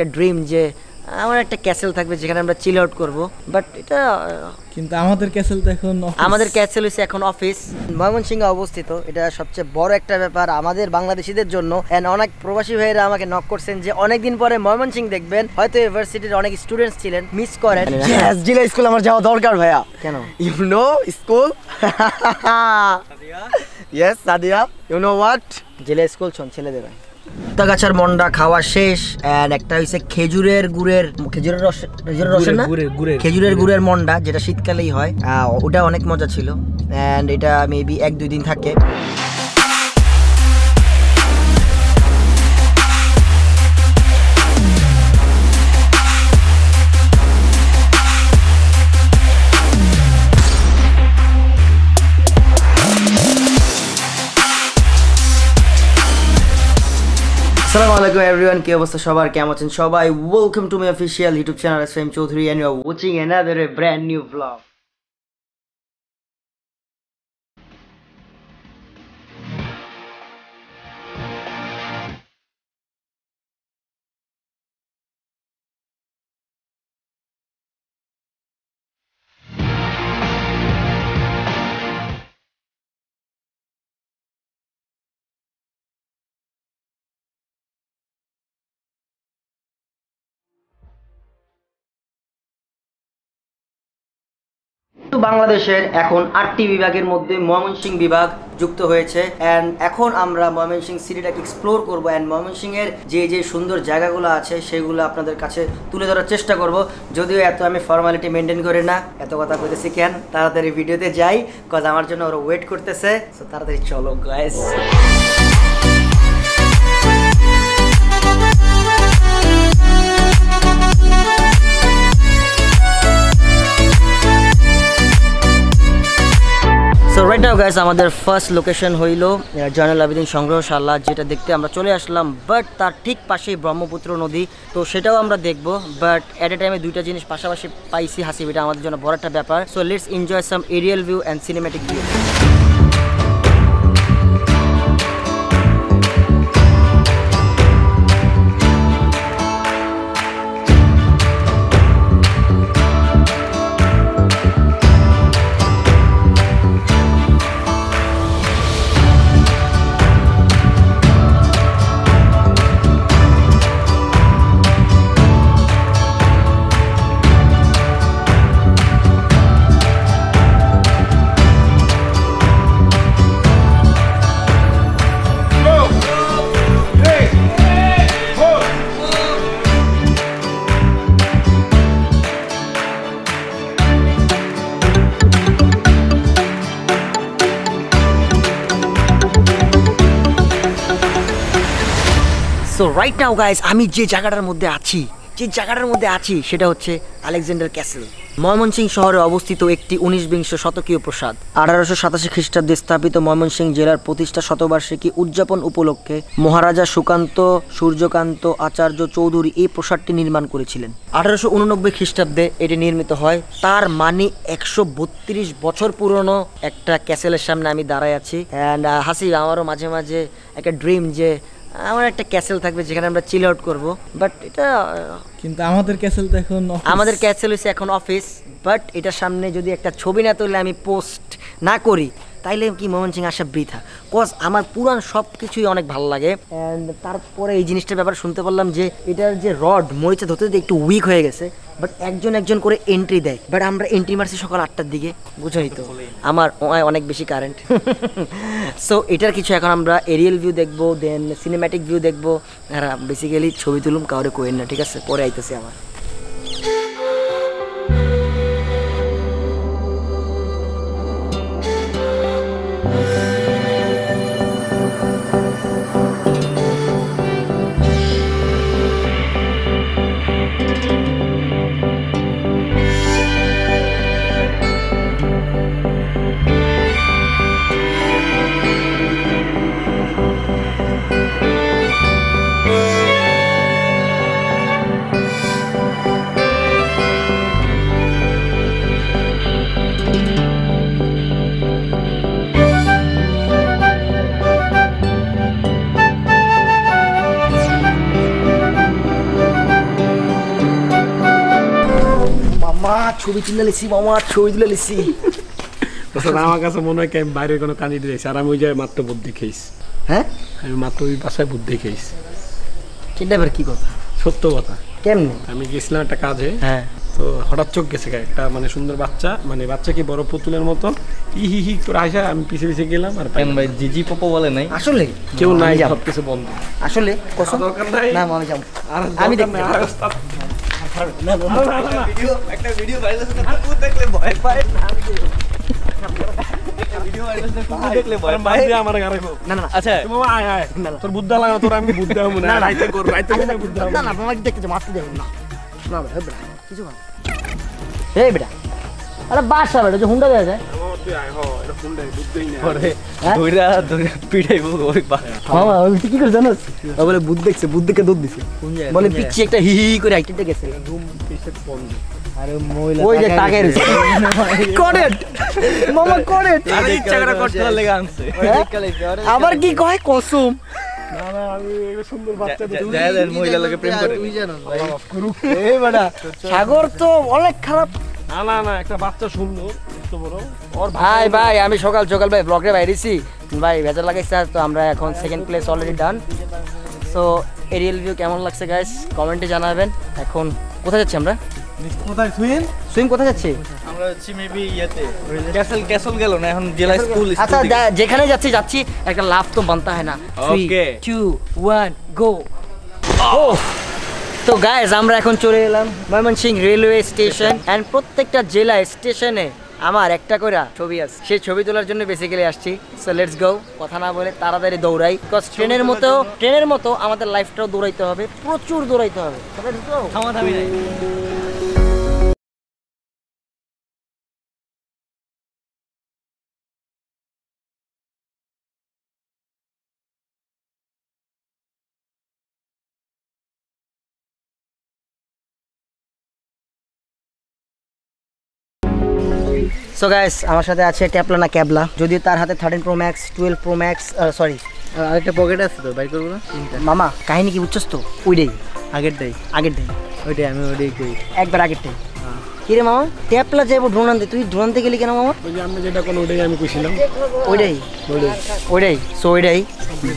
একটা ড্রিম যে আমার একটা ক্যাসেল থাকবে যেখানে আমরা চিল আউট করব। বাট এটা কিন্তু আমাদের ক্যাসেল তো এখন আমাদের ক্যাসেল হচ্ছে এখন অফিস ময়মনসিংহে অবস্থিত এটা সবচেয়ে বড় একটা ব্যাপার আমাদের বাংলাদেশিদের জন্য। এন্ড অনেক প্রবাসী ভাইয়েরা আমাকে নক করছেন যে অনেকদিন পরে ময়মনসিংহ দেখবেন। হয়তো ইউনিভার্সিটির অনেক স্টুডেন্টস ছিলেন মিস করেন। Yes, জিলা স্কুল আমার যাওয়া দরকার ভাইয়া। কেন? You know school yes Sadia you know what জেলে স্কুল শোন ছেলেদের গাছার মন্ডা খাওয়া শেষ এন্ড একটা হয়েছে খেজুরের গুড়ের খেজুরের রস খেজুরের রসের না। খেজুরের গুড়ের মন্ডা যেটা শীতকালেই হয়। আহ, ওটা অনেক মজা ছিল এন্ড এটা মেবি এক দুই দিন থাকে। আসসালামু আলাইকুম এভরিওয়ান কি অবস্থা সবার? কেমন আছেন সবাই? Welcome to my official YouTube channel S M Chowdhury and you are watching another brand new blog বাংলাদেশের এখন আটটি বিভাগের মধ্যে ময়মনসিংহ বিভাগ যুক্ত হয়েছে। অ্যান্ড এখন আমরা ময়মনসিংহ সিটিটাকে এক্সপ্লোর করব। অ্যান্ড ময়মনসিংহের যে যে সুন্দর জায়গাগুলো আছে, সেগুলো আপনাদের কাছে তুলে ধরার চেষ্টা করব। যদিও এত আমি ফর্মালিটি মেনটেন করি না। এত কথা কইতেছি কেন? তাড়াতাড়ি ভিডিওতে যাই কজ আমার জন্য ওরা ওয়েট করতেছে। তাড়াতাড়ি চলো guys so right now guys আমাদের ফার্স্ট লোকেশন হইল জয়নাল আবেদিন সংগ্রহশালা যেটা দেখতে আমরা চলে আসলাম বাট তার ঠিক পাশেই ব্রহ্মপুত্র নদী। তো সেটাও আমরা দেখব বাট অ্যাট এ টাইমে দুইটা জিনিস পাশাপাশি পাইছি হাসি এটা আমাদের জন্য বড় একটা ব্যাপার। So let's enjoy some aerial view and cinematic view right now guys আমি যে জায়গাটার মধ্যে আছি, যে জায়গাটার মধ্যে আছি, সেটা হচ্ছে আলেকজান্ডার ক্যাসেল। ময়মনসিংহ শহরে অবস্থিত একটি উনিশ বিংশ শতকীয় প্রসাদ। আঠারোশো সাতাশি খ্রিস্টাব্দে স্থাপিত ময়মনসিংহ জেলার প্রতিষ্ঠা শতবার্ষিকী উদযাপন উপলক্ষে মহারাজা সুকান্ত সূর্যকান্ত আচার্য চৌধুরী এই প্রসাদটি নির্মাণ করেছিলেন। আঠারোশো উননব্বই খ্রিস্টাব্দে এটি নির্মিত হয়। তার মানে একশো বত্রিশ বছর পুরনো একটা ক্যাসেলের সামনে আমি দাঁড়ায় আছি। অ্যান্ড হাসি আমারও মাঝে মাঝে একটা ড্রিম যে আমার একটা ক্যাসেল থাকবে যেখানে আমরা চিল আউট করব বাট এটা কিন্তু আমাদের ক্যাসেল তো এখন আমাদের ক্যাসেল হচ্ছে এখন অফিস বাট এটার সামনে যদি একটা ছবি না তুললে আমি পোস্ট না করি, তাইলে কি ময়মনসিং আসা বৃথা। কজ আমার পুরান সব কিছুই অনেক ভালো লাগে। অ্যান্ড তারপরে এই জিনিসটার ব্যাপারে শুনতে পারলাম যে, এটার যে রড মরিচা ধরতে ধরতে একটু উইক হয়ে গেছে বাট একজন একজন করে এন্ট্রি দেয়। বাট আমরা এন্ট্রি মারছি সকাল আটটার দিকে, বুঝোই তো? আমার অনেক বেশি কারেন্ট সো এটার কিছু এখন আমরা এরিয়াল ভিউ দেখব দেন সিনেম্যাটিক ভিউ দেখব। আর বেসিক্যালি ছবি তুলুম, কাউরে কোয়েন না, ঠিক আছে? পরে আইতেছি আমার ছবি তুলে লিছি মামা ছবি তুলে লিছি। তাছাড়া আমার কাছে মনে হয় আমি বাইরের কোনো কানি দিয়েছি আর আমি ওই জায়গায় মাত্র বুদ্ধি খেয়েছি হ্যাঁ? আমি মাত্র ওই বাসায় বুদ্ধি খেয়েছি এবার কি কথা? সত্য কথা। কেমনে? আমি গেছিলাম একটা কাজে হ্যাঁ। তো হঠাৎ চোখ গেছে একটা মানে সুন্দর বাচ্চা মানে বাচ্চা কি বড় পুতুলের মতো ই হি হি করে আসা আমি পিছে পিছে গেলাম আর কেন ভাই জিজি পপো বলে নাই? আসলে? কেউ নাই সব কিছু বন্ধ। আসলে? দরকার নাই। না আমি যাব। আর আমি দেখতে একটা ভিডিও ভাইরাল হচ্ছে কুকুর দেখলে ভয় পায় ভিডিও ভাইরাল হচ্ছে কুকুর দেখলে ভয় বাদ পায় দে আমার গারে গো। না না না আচ্ছা তুই মামা আয় আয় তোর বুদ্ধা লাগা তোর আমি বুদ্ধা হবো না রাইতে কর রাইতে মনে হয় বুদ্ধা হবো না না আমাকে দেখতে মারতে দেবেন না না বেটা বেটা কিছু না এই বেটা আরে বাসা বেটা যে হুন্ডা দেওয়া যায় মামা, তুই আয়, হ, এটা ফোনটাই, বুদ্ধই নাই। পরে? ধইরা ধইরা পিটাইবো ওই বা মামা ওই কি করে জানোস? বলে বুদ্ধ দেখছে বুদ্ধকে দুধ দিছে। বলে পিচ্ছি একটা হি হি করে হাইটে গেছে। রুম পিছে বন্ধ। আরে মহিলা ওই যে তাকায় করেট! মামা করেট! আরে ইচ্ছা করে করতে লেগে আনছে। আবার কি কয়? কসম। সাগর তো অনেক খারাপ। না, না, না, একটা বাচ্চা সুন্দর, এত বড়। ওর ভাই ভাই আমি সকাল সকাল ভাই ব্লগে বাইরেছি। ভাই লাগাইছে তো আমরা এখন second place already done so aerial view কেমন লাগছে গাইস কমেন্টে জানাবেন। এখন কোথায় যাচ্ছি আমরা? কোথায় শুয়েন সুইম কোথায় যাচ্ছি? আমরা হচ্ছি মেবি ইয়েতে। ক্যাসেল ক্যাসল গেল না? এখন জেলা স্কুল আচ্ছা যেখানে যাচ্ছি যাচ্ছি একটা লাভ তো বানতে হয় না। Okay. টু ওয়ান গো ও তো গাইজ আমরা এখন চলে এলাম ময়মনসিং রেলওয়ে স্টেশন অ্যান্ড প্রত্যেকটা জেলায় স্টেশনে আমার একটা করে ছবি আছে। সেই ছবি তোলার জন্য বেসিক্যালি আসছি। সো লেটস গো কথা না বলে তাড়াতাড়ি দৌড়াই। বিকজ ট্রেনের মতো ট্রেনের মতো আমাদের লাইফটাও দৌড়াইতে হবে, প্রচুর দৌড়াইতে হবে। সো গাইস আমার সাথে আছে ট্যাপলা না ক্যাবলা যদি তার হাতে thirteen pro max twelve pro max sorry আরেকটা পকেট আছে তো বাইর করব মামা কাহিনী কি বুঝছস তো? ওইটাই। আগেরটাই আগের দিন ওইটাই আমি ওইটাই করি। একবার আগের টাইম কিরে মামা ট্যাপলা যাব ড্রোন আনতে তুই ড্রোন আনতে গেলি কেন মামা? ওই যে আমি যেটা কোনো ওটাই আমি কইছিলাম। ওইটাই। ওইটাই। সো ওইটাই।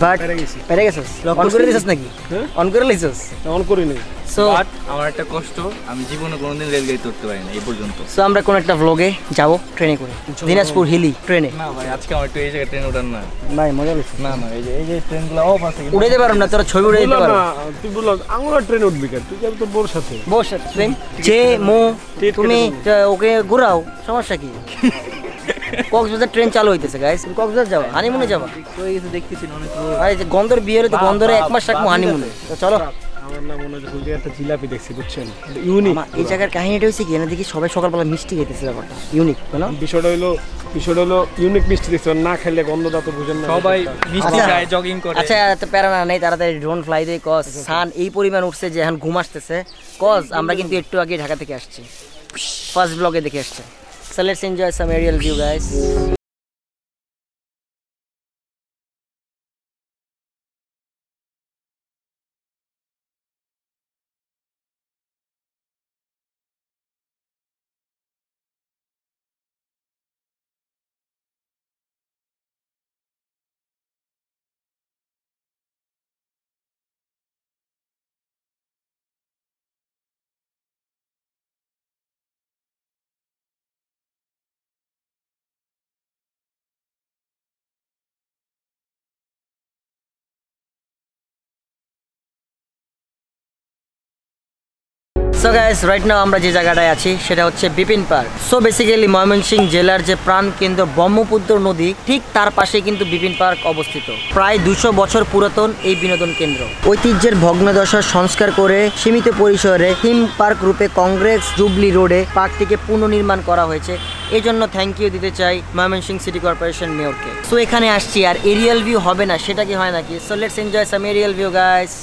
বাট পেরে গেছি। পেরে গেছিস? অন করে দিছিস নাকি? হ্যাঁ? অন করে লিছিস অন করি নাই। সো আমার একটা কষ্ট আমি জীবনে কোনোদিন রেলগাড়ি উঠতে পারি না এই পর্যন্ত। সো আমরা কোন একটা ভ্লগে যাব ট্রেনে করে। দিনাজপুর হিলি ট্রেনে না ভাই আজকে আমার একটু এই জায়গায় ট্রেন ওঠার না। ভাই মজা লিছিস না না এই যে এই যে ট্রেনগুলো অফ আছে উড়ে যেতে পারব না তোরা ছবি উড়ে যেতে বললাম না তুই বলল আঙুলা ট্রেন উঠবি কেন? তুই যাবি তোর বোর সাথে? বস ট্রেন যে মো তুমি ওকে ঘুরাও সমস্যা কি? কক্সবাজার ট্রেন চালু হইতেছে গাইস কক্সবাজার যাও হানিমুনে যাবা। দেখতেছি অনেক গন্ধর বিয়ে হলে তো গন্ধরে এক মাস রাখব হানিমুনে তো চলো। আমার না মনে হচ্ছে একটা জিলাপি দেখছি বুঝছেন? ইউনিক এই জায়গার কাহিনীটা হচ্ছে কি এনে দেখি সবাই সকালবেলা মিষ্টি ব্যাপারটা। ইউনিক বিষয়টা হলো বিষয়টা হলো ইউনিক মিষ্টি দেখছি না খেলে গন্ধটা তো বুঝেন না। সবাই মিষ্টি আচ্ছা। খায় জগিং করে। আচ্ছা এত প্যারা না নেই তাড়াতাড়ি ড্রোন ফ্লাই দিয়ে কজ সান এই পরিমাণ উঠছে যে এখন ঘুম আসতেছে। কজ আমরা কিন্তু একটু আগে ঢাকা থেকে আসছি। ফার্স্ট ব্লগে দেখে আসছে। So let's enjoy some aerial view guys so guys right now আমরা যে জায়গাটায় আছি, সেটা হচ্ছে Bipin park. So basically Mymensingh জেলার যে প্রাণ কেন্দ্র ব্রহ্মপুত্র নদী, ঠিক তার পাশে কিন্তু বিপিন পার্ক অবস্থিত। প্রায় দুশো বছর পুরাতন এই বিনোদন কেন্দ্র। ঐতিহ্যের ভগ্নদশা সংস্কার করে সীমিত পরিসরে থিম পার্ক রূপে কংগ্রেস জুবলি রোডে পার্কটিকে পুনর্নির্মাণ করা হয়েছে। এই জন্য থ্যাংক ইউ দিতে চাই ময়মনসিং সিটি কর্পোরেশন মেয়রকে। সো এখানে আসছি, আর এরিয়াল ভিউ হবে না, সেটা কি হয় নাকি? So let's enjoy some aerial view guys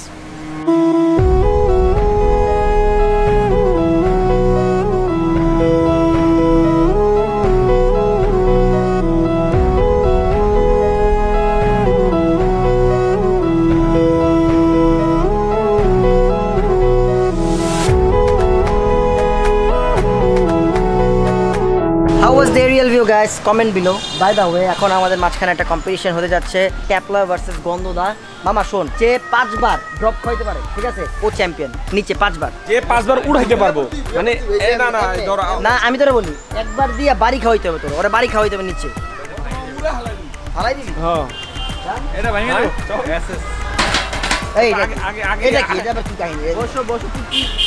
guys comment below by the way এখন আমাদের মাঝখানে একটা কম্পিটিশন হতে যাচ্ছে ক্যাপলা ভার্সেস গন্ধদা মামা শোন যে পাঁচবার ড্রপ খাইতে পারে ঠিক আছে? ও চ্যাম্পিয়ন নিচে পাঁচবার। যে পাঁচবার উড়াইতে পারব। মানে এ না না ধরো না আমি তোরা বলি একবার দিয়া বাড়ি খাওয়াইতে হবে তোর ওরা বাড়ি খাওয়াইতে হবে নিচে। হালাই দিবি? হ্যাঁ। এটা ভাঙে হ্যাঁ? দাও এসএস এই এটা কি? এটা কি কাহিনী? বসো বসো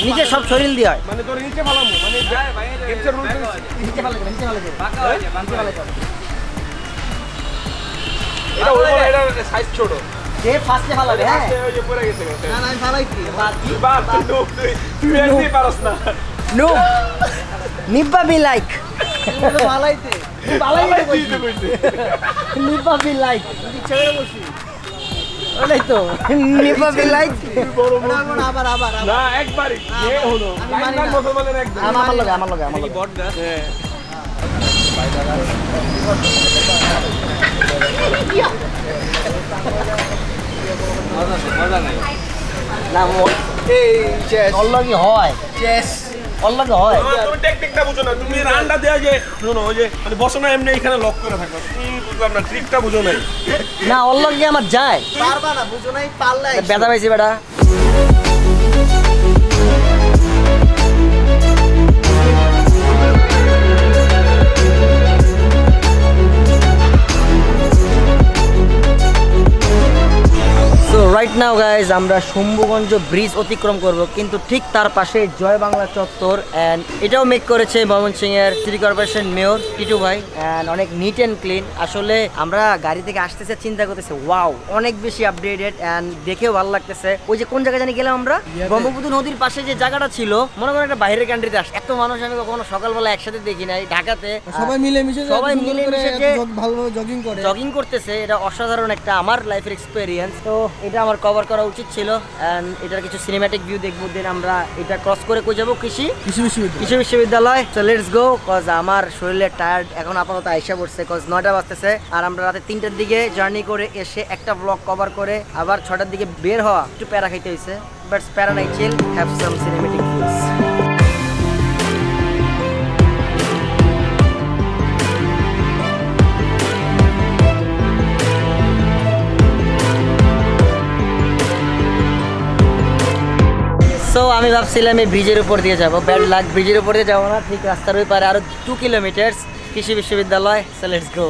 নিচে সব শরীর দিয়ে হয়। মানে তোর নিচে ফালামু মানে গেমসের রুল নিচে ভালো নিচে ভালো করে। নিচে ভালো এটা ওই এটা সাইজ ছোট। যে ফার্স্টে ভালো হবে হ্যাঁ। ওই যে পড়ে গেছে না না আমি ফালাইছি তুই বাদ তুই তুই- তুই একদিনই না। নো। নিব্বা বি লাইক। ফালাইতে ভালোই তো তুই বলছি তো কইছিস। নিব্বা বি লাইক। করে বসি। ওটাই তো। নিব্বা বি লাইক আবার আবার আবার না একবারই এ হলো। মানি মুসলমানের একদম আমার লগে আমার লগে আমার লগে। বট গাছ। হ্যাঁ। মজা নেই মজা নাই না এই চেস ওর হয়। চেস ওর হয়। তুমি টেকনিকটা বুঝো না। তুমি রানটা দেয়া যে শোনো ওই যে মানে বসো না এমনি এখানে লক করে থাকো। তুমি বুঝলাম না ট্রিকটা বুঝো নাই। না ওর আমার যায়। পারবা না বুঝো নাই পারলাই ব্যথা পাইছি বেটা। সো রাইট নাও গাইজ আমরা শম্ভুগঞ্জ ব্রিজ অতিক্রম করব কিন্তু ঠিক তার পাশে জয় বাংলা চত্বর অ্যান্ড এটাও মেক করেছে ময়মনসিংহের সিটি কর্পোরেশন মেয়র টিটু ভাই অ্যান্ড অনেক নিট অ্যান্ড ক্লিন আসলে আমরা গাড়ি থেকে আসতেছে চিন্তা করতেছে ওয়াও অনেক বেশি আপডেটেড অ্যান্ড দেখেও ভালো লাগতেছে। ওই যে কোন জায়গায় জানি গেলাম আমরা? ব্রহ্মপুত্র নদীর পাশে যে জায়গাটা ছিল মনে করেন একটা বাইরের কান্ট্রিতে আস এত মানুষ আমি কখনো সকালবেলা একসাথে দেখি নাই ঢাকাতে। সবাই মিলে মিশে সবাই মিলে মিশে জগিং করে। জগিং করতেছে এটা অসাধারণ একটা আমার লাইফের এক্সপেরিয়েন্স তো এটা আমার কভার করা উচিত ছিল অ্যান্ড এটার কিছু সিনেমাটিক ভিউ দেখব দেন আমরা এটা ক্রস করে কই যাব কৃষি? কৃষি বিশ্ববিদ্যালয়। কৃষি বিশ্ববিদ্যালয়। তো লেটস গো কজ আমার শরীরে টায়ার্ড এখন আপাতত আইসা পড়ছে কজ নয়টা বাজতেছে আর আমরা রাতে তিনটার দিকে জার্নি করে এসে একটা ব্লগ কভার করে আবার ছটার দিকে বের হওয়া একটু প্যারা খাইতে হয়েছে বাট প্যারা নাই chill have some cinematic views so আমি ভাবছিলাম এই ব্রিজের উপর দিয়ে যাব। ব্যাড লাক ব্রিজের উপর দিয়ে যাব না। ঠিক রাস্তার ওই পারে আরও টু কিলোমিটার্স কৃষি বিশ্ববিদ্যালয়। সো লেটস গো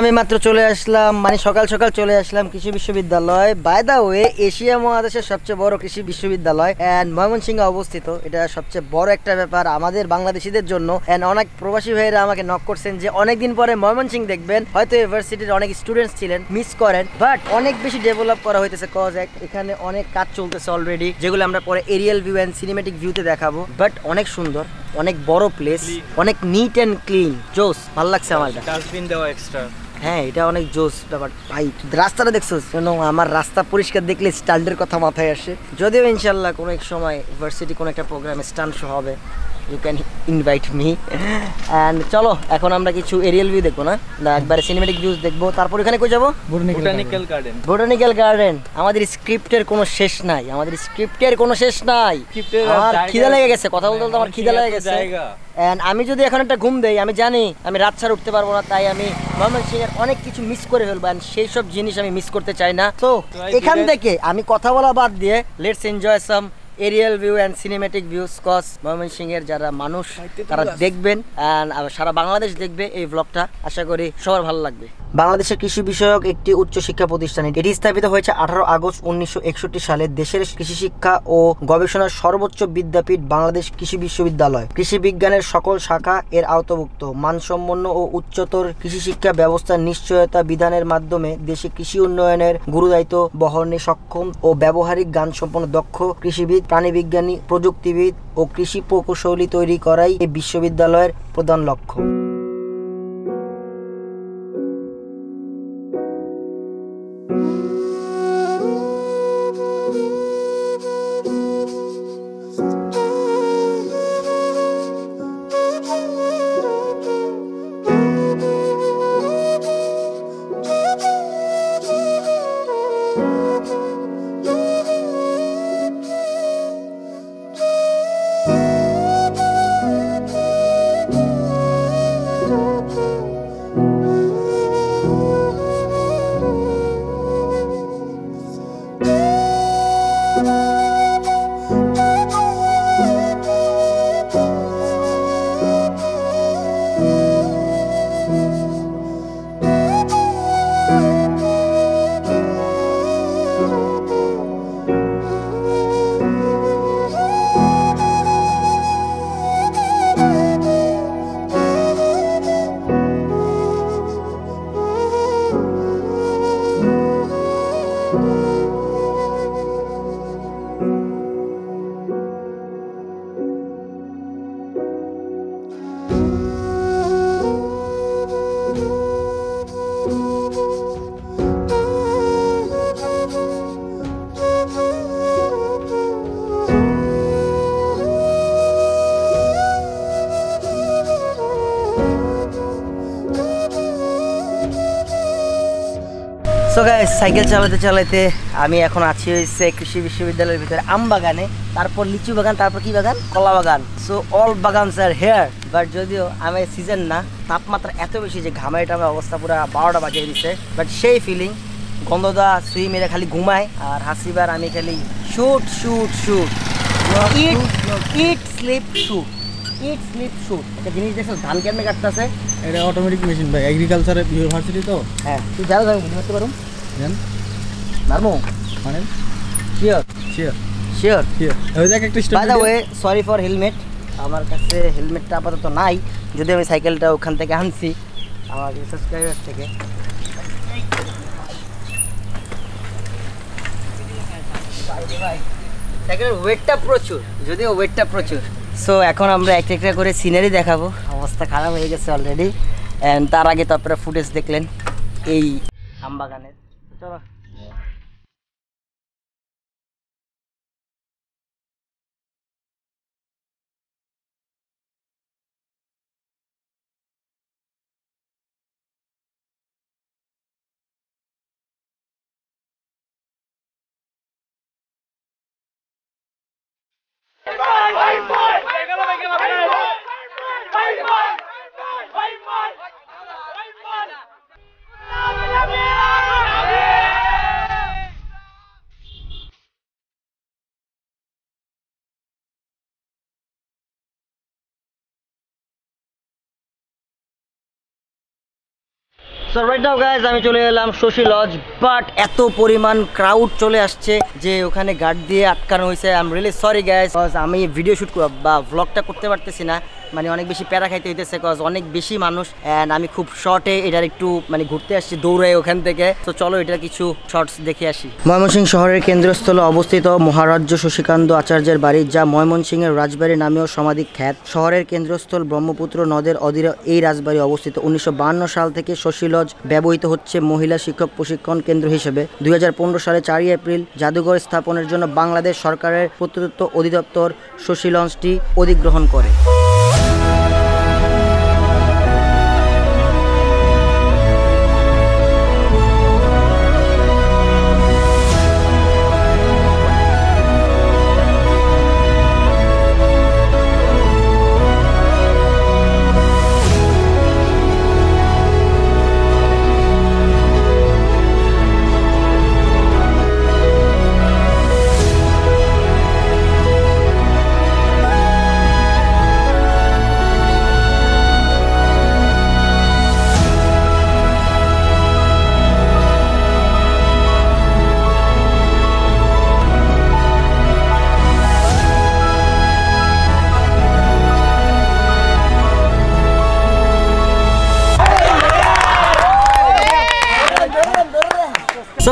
আমি মাত্র চলে আসলাম মানে সকাল সকাল চলে আসলাম কৃষি বিশ্ববিদ্যালয়। বাই দা ওয়ে এশিয়া মহাদেশের সবচেয়ে বড় কৃষি বিশ্ববিদ্যালয় অ্যান্ড ময়মনসিংহে অবস্থিত। এটা সবচেয়ে বড় একটা ব্যাপার আমাদের বাংলাদেশিদের জন্য অ্যান্ড অনেক প্রবাসী ভাইয়েরা আমাকে নক করছেন যে অনেকদিন পরে ময়মনসিংহ দেখবেন। হয়তো ইউনিভার্সিটির অনেক স্টুডেন্টস ছিলেন মিস করেন বাট অনেক বেশি ডেভেলপ করা হইতেছে কজ এক, এখানে অনেক কাজ চলতেছে অলরেডি যেগুলো আমরা পরে এরিয়াল ভিউ অ্যান্ড সিনেমেটিক ভিউতে দেখাবো। বাট অনেক সুন্দর, অনেক বড় প্লেস অনেক নিট অ্যান্ড ক্লিন জোস ভালো লাগছে আমার ডাস্টবিন দেওয়া এক্সট্রা হ্যাঁ এটা অনেক জোস ব্যাপার। ভাই রাস্তাটা দেখছ শোনো, আমার রাস্তা পরিষ্কার দেখলে স্টান্ডের কথা মাথায় আসে। যদিও ইনশাল্লাহ কোনো এক সময় ইউনিভার্সিটি কোনো একটা প্রোগ্রামে স্টান্ট শো হবে। You can invite me and চলো এখন আমরা কিছু এরিয়াল ভিউ দেখব না? না একবারে সিনেমেটিক ভিউজ দেখব। তারপর এখানে কই যাব? বোটানিক্যাল গার্ডেন বোটানিক্যাল গার্ডেন আমাদের স্ক্রিপ্টের কোনো শেষ নাই। আমাদের স্ক্রিপ্টের কোনো শেষ নাই। আমার খিদে লেগে গেছে। কথা বলতে বলতে আমার খিদে লেগে গেছে। And আমি যদি এখন একটা ঘুম দেই আমি জানি আমি রাত ছাড়া উঠতে পারব না তাই আমি ময়মনসিং এর অনেক কিছু মিস করে ফেলব and সেই সব জিনিস আমি মিস করতে চাই না। তো এখান থেকে আমি কথা বলা বাদ দিয়ে let's enjoy some aerial view and cinematic views cause Mymensingh এর যারা মানুষ তারা দেখবেন অ্যান্ড সারা বাংলাদেশ দেখবে এই ব্লগটা আশা করি সবার ভালো লাগবে। বাংলাদেশের কৃষি বিষয়ক একটি উচ্চ শিক্ষা প্রতিষ্ঠান এটি স্থাপিত হয়েছে আঠারো আগস্ট উনিশশো একষট্টি সালে দেশের কৃষি শিক্ষা ও গবেষণার সর্বোচ্চ বিদ্যাপীঠ বাংলাদেশ কৃষি বিশ্ববিদ্যালয়। কৃষি বিজ্ঞানের সকল শাখা এর আওতাভুক্ত। মানসম্পন্ন ও উচ্চতর কৃষি শিক্ষা ব্যবস্থার নিশ্চয়তা বিধানের মাধ্যমে দেশে কৃষি উন্নয়নের গুরুদায়িত্ব বহনে সক্ষম ও ব্যবহারিক জ্ঞান সম্পন্ন দক্ষ কৃষিবিদ প্রাণীবিজ্ঞানী প্রযুক্তিবিদ ও কৃষি প্রকৌশলী তৈরি করাই এই বিশ্ববিদ্যালয়ের প্রধান লক্ষ্য। সাইকেল চালাতে চালাতে আমি এখন আছি হয়েছে কৃষি বিশ্ববিদ্যালয়ের ভিতরে আম বাগানে তারপর লিচু বাগান তারপর কি বাগান? কলা বাগান। সো অল বাগান স্যার হেয়ার বাট যদিও আমি সিজন না তাপমাত্রা এত বেশি যে ঘামাই টামে অবস্থা পুরো বারোটা বাজিয়ে দিচ্ছে বাট সেই ফিলিং গন্ধদা সুই মেরে খালি ঘুমায় আর হাসিবার আমি খালি shoot shoot shoot eat eat sleep shoot eat sleep shoot একটা জিনিস দেখছ ধান কেমনে কাটতেছে? এটা অটোমেটিক মেশিন ভাই এগ্রিকালচার ইউনিভার্সিটি তো। হ্যাঁ তুই যাও যাও বুঝতে পারো শিওর শিওর শিওর ওই দেখ একটা by the. Stop way sorry for helmet আমার কাছে হেলমেটটা আপাতত নাই। যদি আমি সাইকেলটা ওখান থেকে আনছি আমার সাবস্ক্রাইবার থেকে। সাইকেলের ওয়েটটা প্রচুর। যদিও ওয়েটটা প্রচুর। সো এখন আমরা একটা একটা করে সিনারি দেখাবো। অবস্থা খারাপ হয়ে গেছে অলরেডি অ্যান্ড তার আগে তো আপনারা ফুটেজ দেখলেন। এই আমবাগানের। চলো সো রাইট নাও গাইজ আমি চলে এলাম শশী লজ বাট এত পরিমাণ ক্রাউড চলে আসছে যে ওখানে গার্ড দিয়ে আটকানো হয়েছে। I am really sorry guys আমি ভিডিও শুট বা ভ্লগটা করতে পারতেছি না। মানে অনেক বেশি প্যারা খাইতে হইতেছে কজ অনেক বেশি মানুষ অ্যান্ড আমি খুব শর্টে এটার একটু মানে ঘুরতে আসছি দৌড়ে ওখান থেকে। তো চলো এটার কিছু শর্টস দেখে আসি। ময়মনসিংহ শহরের কেন্দ্রস্থলে অবস্থিত মহারাজ্য শশীকান্ত আচার্যের বাড়ি, যা ময়মনসিংহের রাজবাড়ি নামেও সমাধিক খ্যাত। শহরের কেন্দ্রস্থল ব্রহ্মপুত্র নদের অধীরে এই রাজবাড়ি অবস্থিত। উনিশশো সাল থেকে শশী লজ ব্যবহৃত হচ্ছে মহিলা শিক্ষক প্রশিক্ষণ কেন্দ্র হিসেবে। দু হাজার পনেরো সালে চারই এপ্রিল জাদুঘর স্থাপনের জন্য বাংলাদেশ সরকারের প্রত্নতত্ত্ব অধিদপ্তর শশী লঞ্চটি অধিগ্রহণ করে।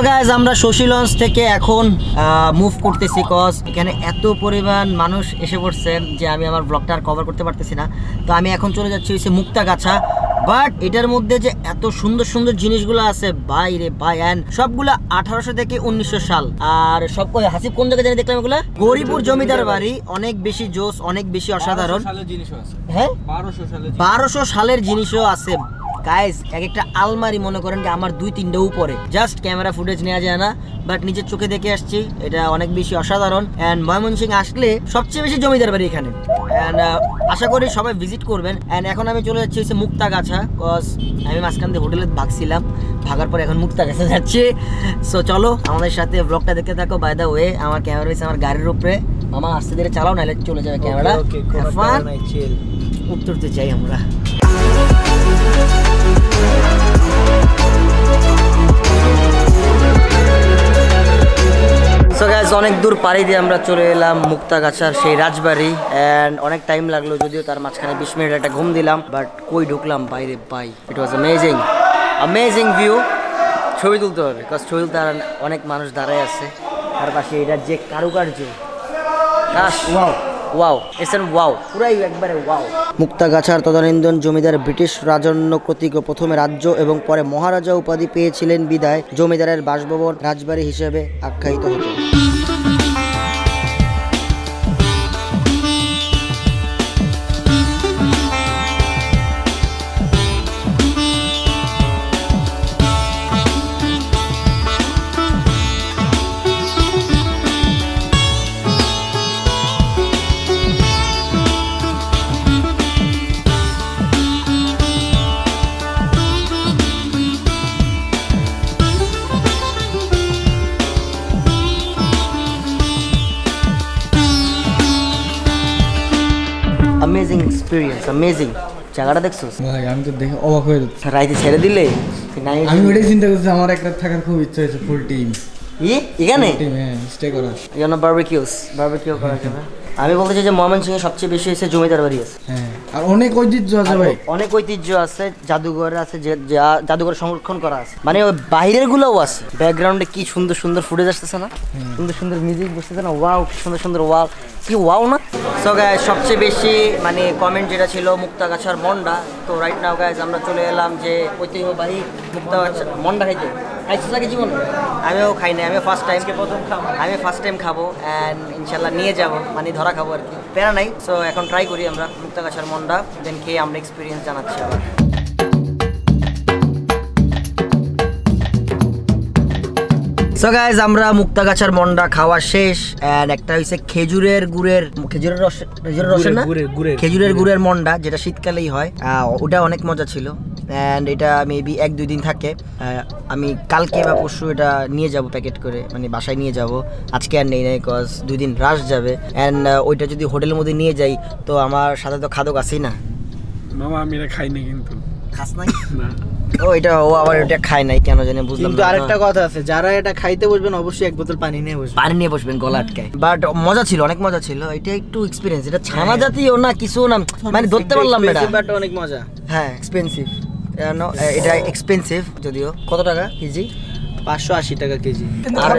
গাইজ আমরা শশী লঞ্চ থেকে এখন মুভ করতেছি কজ এখানে এত পরিমাণ মানুষ এসে পড়ছে যে আমি আমার ব্লগটা আর কভার করতে পারতেছি না। তো আমি এখন চলে যাচ্ছি হচ্ছে মুক্তাগাছা। বাট এটার মধ্যে যে এত সুন্দর সুন্দর জিনিসগুলো আছে ভাই রে ভাই অ্যান্ড সবগুলো আঠারোশো থেকে উনিশশো সাল। আর সব হাসিব কোন জায়গায় জানি দেখলাম এগুলো? গরিপুর জমিদার বাড়ি অনেক বেশি জোস অনেক বেশি অসাধারণ। হ্যাঁ? বারোশো সালের জিনিসও আছে। গাইজ এক একটা আলমারি মনে করেন যে আমার দুই তিনটা উপরে। জাস্ট ক্যামেরা ফুটেজ নেওয়া যায় না বাট নিজের চোখে দেখে আসছি এটা অনেক বেশি অসাধারণ। অ্যান্ড ময়মনসিং আসলে সবচেয়ে বেশি জমিদার বাড়ি এখানে। অ্যান্ড আশা করি সবাই ভিজিট করবেন। অ্যান্ড এখন আমি চলে যাচ্ছি হচ্ছে মুক্তাগাছা কজ আমি মাঝখান দিয়ে হোটেলে ভাগছিলাম। ভাগার পরে এখন মুক্তাগাছা যাচ্ছি। সো চলো আমাদের সাথে ব্লগটা দেখতে থাকো। বাই দ্য ওয়ে আমার ক্যামেরা রয়েছে আমার গাড়ির উপরে। মামা আস্তে ধীরে চালাও নাহলে চলে যাবে ক্যামেরা উত্তরতে যাই আমরা। অনেক দূর পাড়ি দিয়ে আমরা চলে এলাম মুক্তাগাছার সেই রাজবাড়ি অ্যান্ড অনেক টাইম লাগল যদিও তার মাঝখানে বিশ মিনিট একটা ঘুম দিলাম বাট কই ঢুকলাম? বাইরে by it was amazing amazing view ছবি তুলতে হবে বিকজ ছবি তুলতে অনেক মানুষ দাঁড়ায় আছে। তার পাশে এটার যে কারুকার্য। কাশ। ওয়াও এসেন ওয়াও, পুরাই একবারে ওয়াও। মুক্তাগাছার তদানীন্দন জমিদার ব্রিটিশ রাজন্য কর্তৃক প্রথমে রাজ্য এবং পরে মহারাজা উপাধি পেয়েছিলেন বিদায়। জমিদারের বাসভবন রাজবাড়ি হিসেবে আখ্যায়িত হতো। এক্সপিরিয়েন্স অ্যামেজিং জায়গাটা দেখছ? ভাই আমি তো দেখে অবাক হয়ে যাচ্ছি। রাইতে ছেড়ে দিলে? আমি ওটাই চিন্তা করছি আমার একটা থাকার খুব ইচ্ছা হয়েছে ফুল টিম ই এখানে? টিম হ্যাঁ স্টে করার জন্য বারবিকিউস বারবিকিউ করা জন্য। আমি বলতে চাই যে ময়মনসিংহে সবচেয়ে বেশি হয়েছে জমিদার বাড়ি আছে। হ্যাঁ আর অনেক ঐতিহ্য আছে ভাই। অনেক ঐতিহ্য আছে জাদুঘর আছে যে যা জাদুঘর সংরক্ষণ করা আছে। মানে ওই বাইরের গুলোও আছে। ব্যাকগ্রাউন্ডে কি সুন্দর সুন্দর ফুটেজ আসতেছে না? সুন্দর সুন্দর মিউজিক বসতেছে না? ওয়াও কি সুন্দর সুন্দর ওয়াও কি ওয়াও না? সো গাইস সবচেয়ে বেশি মানে কমেন্ট যেটা ছিল মুক্তাগাছার মন্ডা। তো রাইট নাও গাইস আমরা চলে এলাম যে ঐতিহ্যবাহী মুক্তাগাছা মন্ডা খাইতে। জীবন আমিও খাই নাই আমি ফার্স্ট টাইম প্রথম খাব। আমি ফার্স্ট টাইম খাব অ্যান্ড ইনশাল্লাহ নিয়ে যাব মানে ধরা খাব আর কি। প্যারা নাই সো এখন ট্রাই করি আমরা মুক্তাগাছার মন্ডা দেন খেয়ে আমরা এক্সপিরিয়েন্স জানাচ্ছি আবার। সো গাইজ আমরা মুক্তাগাছার মন্ডা খাওয়া শেষ এন্ড একটা হয়েছে খেজুরের গুড়ের খেজুরের রস খেজুরের রসের না। খেজুরের গুড়ের মন্ডা যেটা শীতকালেই হয়। ওটা অনেক মজা ছিল। অ্যান্ড এটা মেবি এক দুই দিন থাকে। আমি কালকে বা পরশু এটা নিয়ে যাব প্যাকেট করে মানে বাসায় নিয়ে যাব। আজকে আর নেই নাই কজ দুই দিন রাশ যাবে। অ্যান্ড ওইটা যদি হোটেলের মধ্যে নিয়ে যাই তো আমার সাথে তো খাদক আছেই না। মামা আমি এটা খাইনি কিন্তু। খাস নাই? না। ও এটা ও আবার এটা খায় নাই কেন জানি বুঝলাম কিন্তু। আরেকটা কথা আছে যারা এটা খাইতে বসবেন অবশ্যই এক বোতল পানি নিয়ে বসবেন। পানি নিয়ে বসবেন গলা আটকায়। বাট মজা ছিল অনেক মজা ছিল। এটা একটু এক্সপিরিয়েন্স এটা ছানা জাতীয় না কিছু না মানে ধরতে পারলাম না বাট অনেক মজা। হ্যাঁ এক্সপেন্সিভ এটা এক্সপেন্সিভ যদিও। কত টাকা কেজি? পাঁচশো আশি টাকা কেজি। আর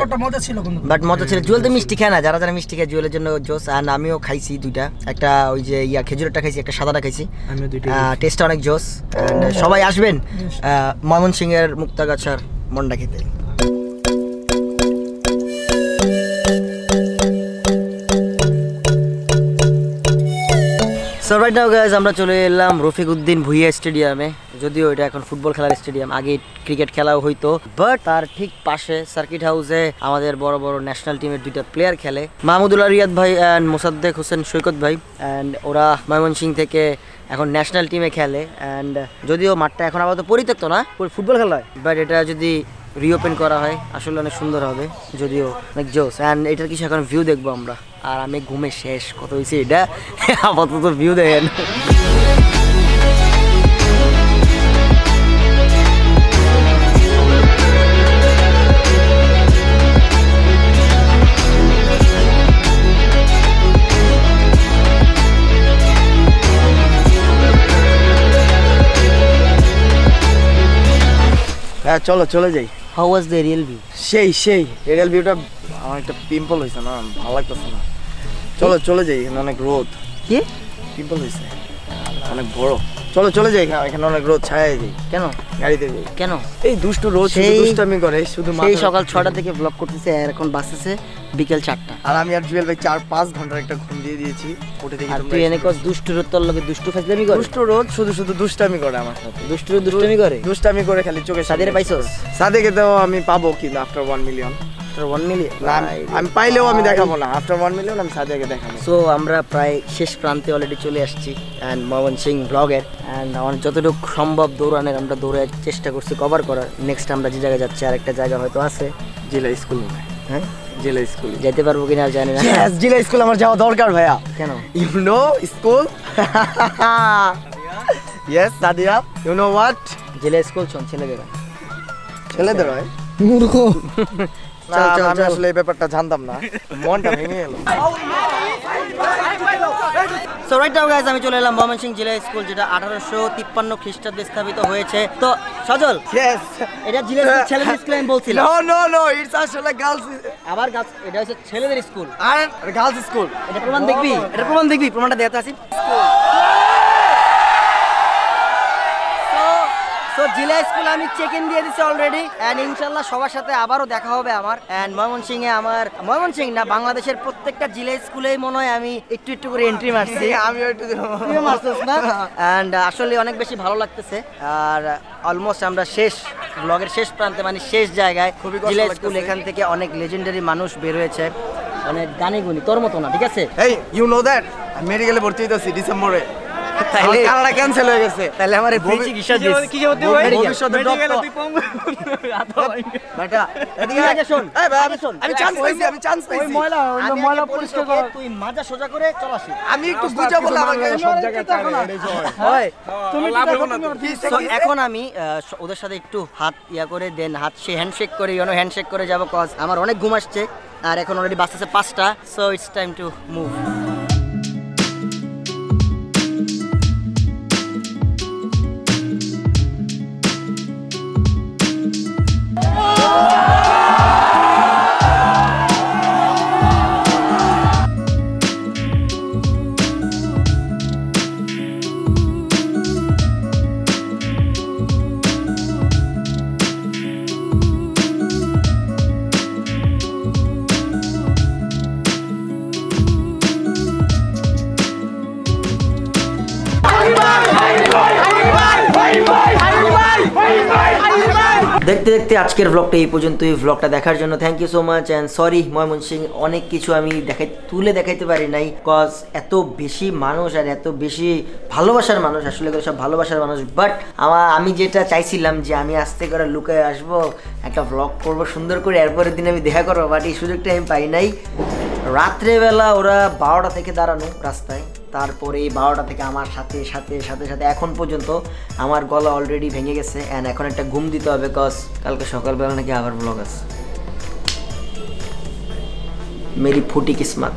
বাট মজা ছিল জুয়েল তো মিষ্টি খায় না যারা যারা মিষ্টি খায় জুয়েলের জন্য জোস আর আমিও খাইছি দুইটা। একটা ওই যে ইয়া খেজুরটা খাইছি একটা সাদাটা খাইছি। টেস্টটা অনেক জোস সবাই আসবেন ময়মনসিং এর মুক্তাগাছার মন্ডা খেতে। সো রাইট নাও গাইজ আমরা চলে এলাম রফিক উদ্দিন ভুইয়া স্টেডিয়ামে। যদিও এটা এখন ফুটবল খেলার স্টেডিয়াম, আগে ক্রিকেট খেলাও হইতো। বাট তার ঠিক পাশে সার্কিট হাউসে আমাদের বড় বড় ন্যাশনাল টিমের দুইটা প্লেয়ার খেলে। মাহমুদুল্লাহ রিয়াদ ভাই অ্যান্ড মোসাদ্দেক হোসেন সৈকত ভাই। অ্যান্ড ওরা ময়মনসিং থেকে এখন ন্যাশনাল টিমে খেলে। অ্যান্ড যদিও মাঠটা এখন আপাতত পরিত্যক্ত না, ফুটবল খেলা হয়। বাট এটা যদি রিওপেন করা হয়। আসলে অনেক সুন্দর হবে, যদিও অনেক জোস অ্যান্ড এটার কিছু এখন ভিউ দেখব আমরা। আর আমি ঘুমে শেষ, কত হয়েছে এটা? আপাতত ভিউ দেখেন। হ্যাঁ চলো, চলে যাই। How was the real view সেই সেই এরিয়াল ভিউটা আমার একটা পিম্পল হয়েছে না ভালো লাগতেছে না। চলো চলে যাই এখানে অনেক রোদ। কি? পিম্পল হয়েছে অনেক বড়। চলো চলে যাই। এখানে- এখানে অনেক রোদ ছায়া যাই। কেন? গাড়িতে যাই। কেন? এই দুষ্টু রোদ সেই- দুষ্টামি করে শুধু সেই সকাল ছটা থেকে ব্লগ করতেছে আর এখন বাসতেছে বিকেল চারটা। আর আমি আর জুয়েল ভাই চার পাঁচ ঘণ্টার একটা ঘুম দিয়ে দিয়েছি। উঠে দেখি তুই এনে এসে কস রোদ তোর লগে দুষ্টু ফাজলামি করে? দুষ্টু রোদ শুধু শুধু দুষ্টামি করে আমার সাথে। দুষ্টু দুষ্টুমি করে? দুষ্টামি করে খালি চোখে সাদের পাইছস? সাদেকে তো আমি পাবো কিন্তু after one million one million আমি পাইলেও আমি দেখাবো না। আফটার ওয়ান মিলিয়ন আমি সাদেকে দেখাবো। সো আমরা প্রায় শেষ প্রান্তে অলরেডি চলে আসছি। অ্যান্ড মোহন সিং ব্লগের অ্যান্ড আমার যতটুকু সম্ভব দৌড়ানোর আমরা দৌড়ে চেষ্টা করছি কভার করার। নেক্সট আমরা যে জায়গায় যাচ্ছি আরেকটা জায়গা হয়তো আছে। জেলা স্কুল হ্যাঁ। জেলা স্কুল। যেতে পারব কিনা জানি না। জেলা স্কুল আমার যাওয়া দরকার ভাইয়া। কেন? You know school yes Sadia you know what জেলে স্কুল চল ছেলেদের ছেলেদের হয়? মূর্খ। চল, চল, আমি আসলে এই ব্যাপারটা জানতাম না। মনটা ভেঙে গেল। সো রাইট নাও গাইস আমি চলে এলাম ময়মনসিং জেলা স্কুল যেটা আঠারোশো তিপ্পান্ন খ্রিস্টাব্দে স্থাপিত হয়েছে। তো সজল এটা জেলা স্কুল ছেলেদের স্কুল আমি বলছিলাম। নো নো নো ইটস আসলে গার্লস আবার এটা হচ্ছে ছেলেদের স্কুল। আর গার্লস স্কুল। এটা প্রমাণ দেখবি? এটা প্রমাণ দেখবি? প্রমাণটা দেখাতে আসি। সো জিলা স্কুল আমি চেক ইন দিয়ে দিচ্ছি অলরেডি অ্যান্ড ইনশাল্লাহ সবার সাথে আবারও দেখা হবে আমার। অ্যান্ড এ আমার ময়মনসিং না বাংলাদেশের প্রত্যেকটা জিলা স্কুলেই মনে হয় আমি একটু একটু করে এন্ট্রি মারছি। আমিও একটু মারছিস না? অ্যান্ড আসলে অনেক বেশি ভালো লাগতেছে। আর অলমোস্ট আমরা শেষ ব্লগের শেষ প্রান্তে মানে শেষ জায়গায় খুবই জিলা স্কুল এখান থেকে অনেক লেজেন্ডারি মানুষ বের হয়েছে। অনেক গানে গুনি তোর মতো না ঠিক আছে? এই ইউ নো দ্যাট আমি মেডিকেলে ভর্তি হইতেছি ডিসেম্বরে তাইলে কানাডা ক্যান্সেল হয়ে গেছে। তাহলে আমার ফ্রি চিকিৎসা দিস কি যে হতে ভাই ভবিষ্যতে doctor। তুই পঙ্গু বেটা এদিকে আগে শোন এই ভাই, আগে শোন। আমি চান্স পাইছি আমি চান্স ওই ময়লা আমি ময়লা পরিষ্কার কর তুই মাজা সোজা করে চল আসি। আমি একটু বুঝা বলে আমাকে সব জায়গায় হয়। হয়? তুমি এখন আমি আহ, ওদের সাথে একটু হাত ইয়া করে দেন হাত সে হ্যান্ডশেক করে ইউনো হ্যান্ডশেক করে যাব কজ আমার অনেক ঘুম আসছে। আর এখন অলরেডি বাঁচতেছে পাঁচটা so it's time to move আজকের ভ্লগটা এই পর্যন্ত এই ভ্লগটা দেখার জন্য thank you so much and sorry Mymensingh অনেক কিছু আমি দেখাই তুলে দেখাইতে পারি নাই। কজ এত বেশি মানুষ আর এত বেশি ভালোবাসার মানুষ, আসলে সব ভালোবাসার মানুষ। বাট আমার আমি যেটা চাইছিলাম যে আমি আস্তে করে লুকায় আসব, একটা ভ্লগ করব সুন্দর করে, এরপরের দিন আমি দেখা করব বাট এই সুযোগটা আমি পাই নাই। রাত্রেবেলা ওরা বারোটা থেকে দাঁড়ানো রাস্তায়। তারপরে বারোটা থেকে আমার সাথে সাথে সাথে সাথে এখন পর্যন্ত আমার গলা অলরেডি ভেঙে গেছে। অ্যান্ড এখন একটা ঘুম দিতে হবে কজ কালকে সকালবেলা নাকি আবার ব্লগ আছে। মেরি ফুটি কিসমত।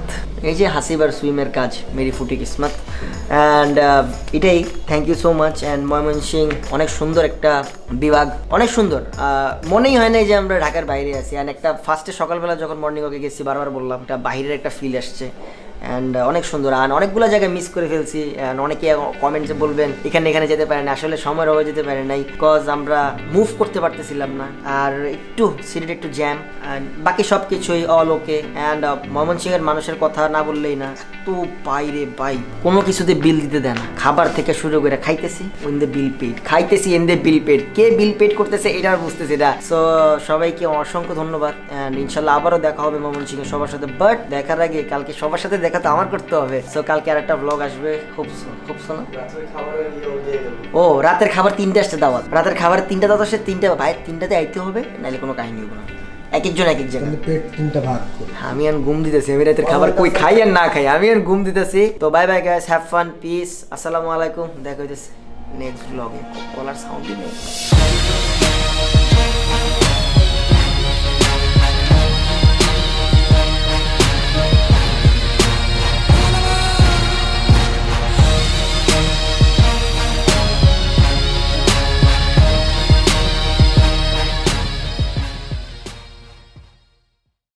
এই যে হাসিবার সুইমের কাজ, মেরি ফুটি কিসমত। অ্যান্ড এটাই thank you so much and Mymensingh, অনেক সুন্দর একটা বিভাগ, অনেক সুন্দর। মনেই হয় না যে আমরা ঢাকার বাইরে আছি। অ্যান্ড একটা ফার্স্টে সকালবেলা যখন মর্নিং ওকে গেছি, বারবার বললাম, একটা বাইরের একটা ফিল আসছে। অ্যান্ড অনেক সুন্দর। আর অনেকগুলো জায়গায় মিস করে ফেলছি। অ্যান্ড অনেকে কমেন্টসে বলবেন, এখানে এখানে যেতে পারে না। আসলে সময়ের অভাবে যেতে পারে নাই। বিকজ আমরা মুভ করতে পারতেছিলাম না। আর একটু সিরিট একটু জ্যাম অ্যান্ড বাকি সব কিছুই অল ওকে অ্যান্ড ময়মনসিংহের মানুষের কথা না বললেই না। তো বাইরে বাই কোনো কিছুতে বিল দিতে দেয় না। খাবার থেকে শুরু করে খাইতেছি ইন দ্য বিল পেড খাইতেছি ইন দ্য বিল পেড কে বিল পেড করতেছে, এটা আর বুঝতেছি না। সো সবাইকে অসংখ্য ধন্যবাদ। অ্যান্ড ইনশাল্লাহ আবারও দেখা হবে ময়মনসিংহের সবার সাথে। বাট দেখার আগে কালকে সবার সাথে দেখা তো আমার করতে হবে। সো কালকে আর একটা ব্লগ আসবে। খুব খুব শোনো ও রাতের খাবার তিনটে আসছে দাওয়াত। রাতের খাবার তিনটা দাওয়াত আসছে তিনটা ভাই তিনটাতে আইতে হবে নাহলে কোনো কাহিনী হবে না। এক একজন এক এক জায়গায়। পেট তিনটা ভাগ আমি আর ঘুম দিতেছি আমি রাতের খাবার কই খাই আর না খাই আমি আর ঘুম দিতেছি। তো bye bye guys have fun peace আসসালামু আলাইকুম। দেখা হইতেছে নেক্সট ব্লগে কলার সাউন্ডই নেই।